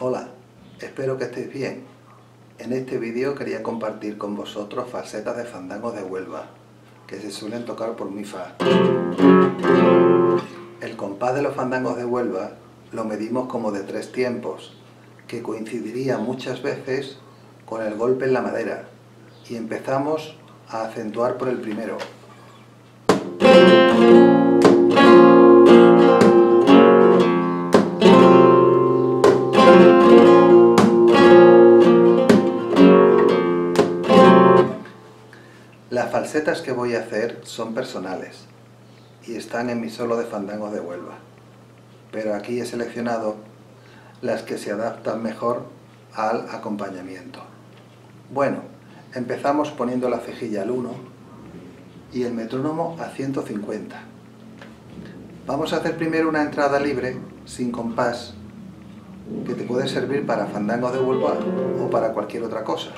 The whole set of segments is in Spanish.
Hola, espero que estéis bien. En este vídeo quería compartir con vosotros falsetas de fandangos de Huelva, que se suelen tocar por mi fa. El compás de los fandangos de Huelva lo medimos como de tres tiempos, que coincidiría muchas veces con el golpe en la madera, y empezamos a acentuar por el primero. Falsetas que voy a hacer son personales y están en mi solo de fandangos de Huelva, pero aquí he seleccionado las que se adaptan mejor al acompañamiento. Bueno, empezamos poniendo la cejilla al 1 y el metrónomo a 150. Vamos a hacer primero una entrada libre, sin compás, que te puede servir para fandangos de Huelva o para cualquier otra cosa.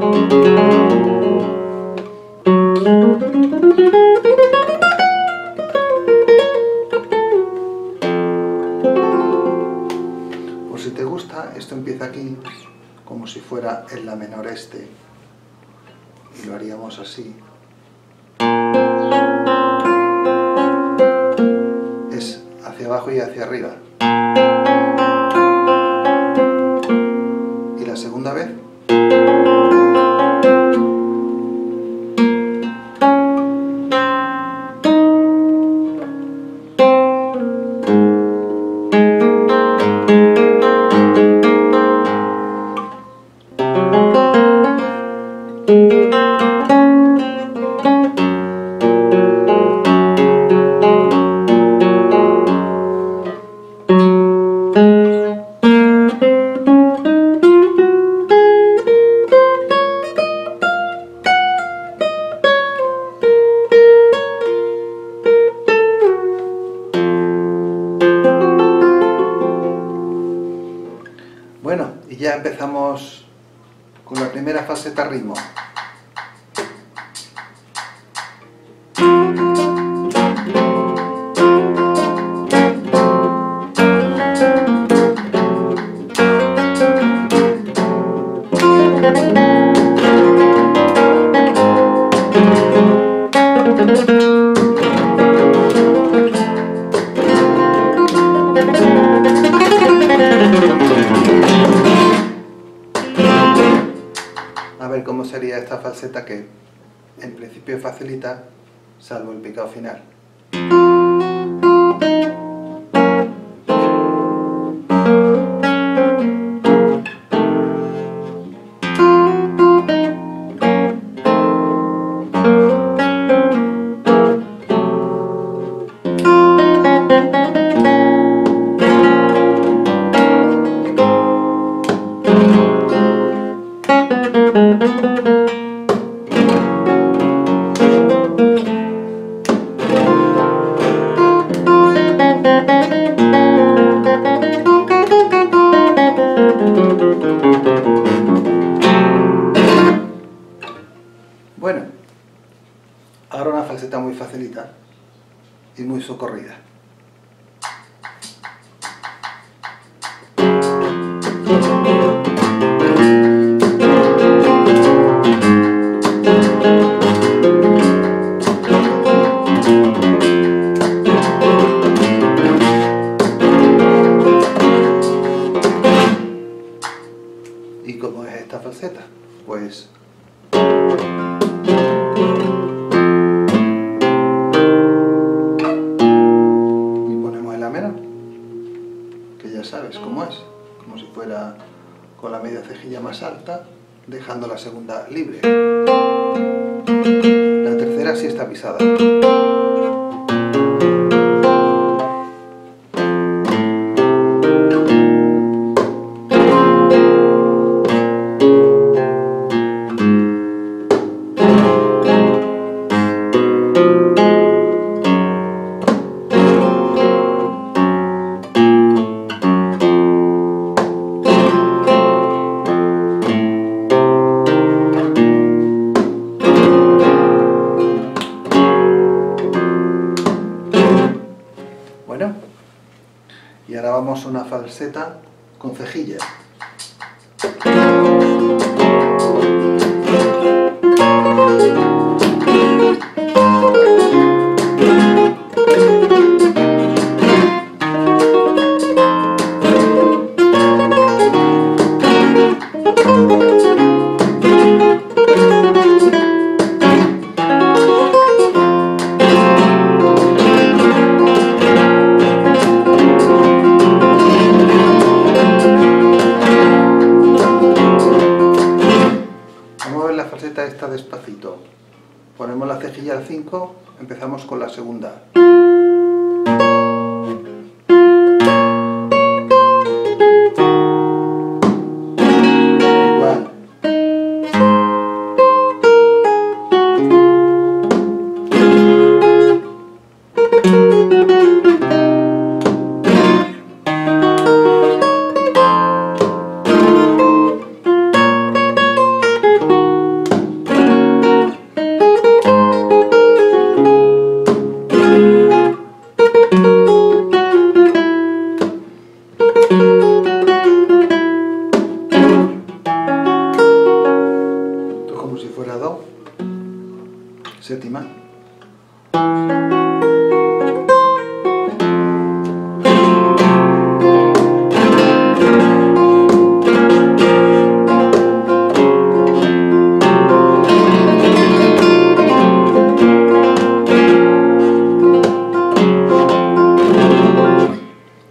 Por si te gusta, esto empieza aquí como si fuera en la menor este y lo haríamos así. Es hacia abajo y hacia arriba. Empezamos con la primera faceta ritmo. Sería esta falseta que en principio facilita, salvo el picado final. Y muy socorrida. ¿Y cómo es esta falseta? Pues fuera con la media cejilla más alta, dejando la segunda libre. La tercera sí está pisada. Una falseta con cejilla. Con la segunda.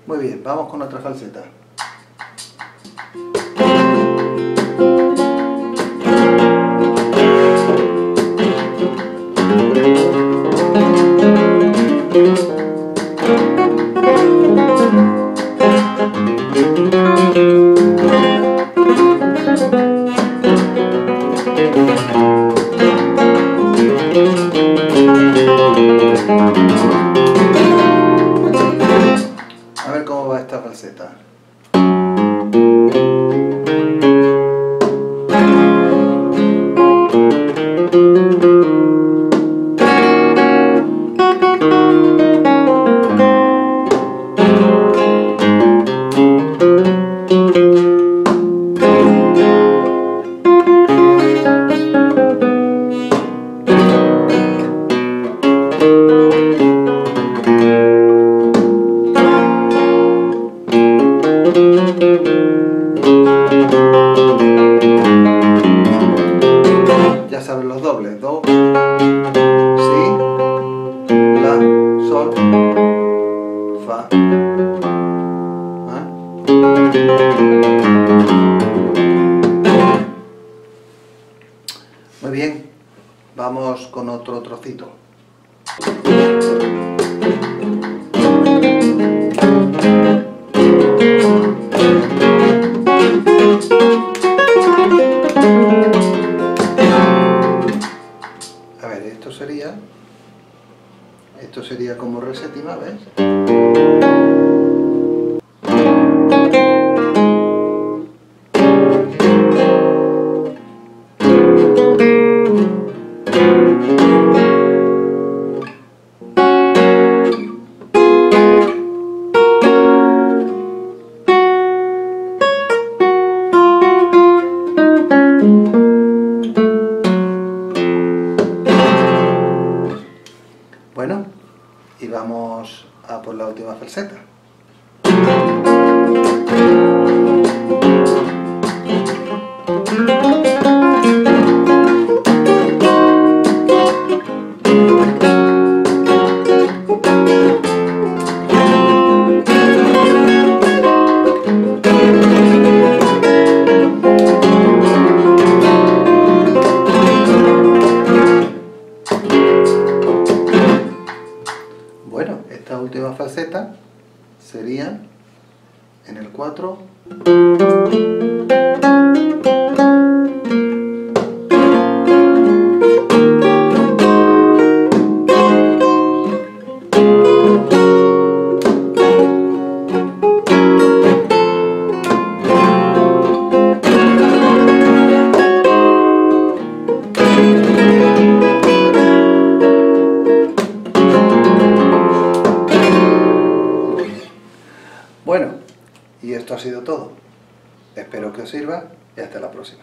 Muy bien, vamos con otra falseta. Ya saben los dobles. Do, si, la, sol, fa. ¿Ah? Muy bien, vamos con otro trocito. A ver, esto sería... Esto sería como re séptima, ¿ves? Falseta sería en el 4. Espero que os sirva y hasta la próxima.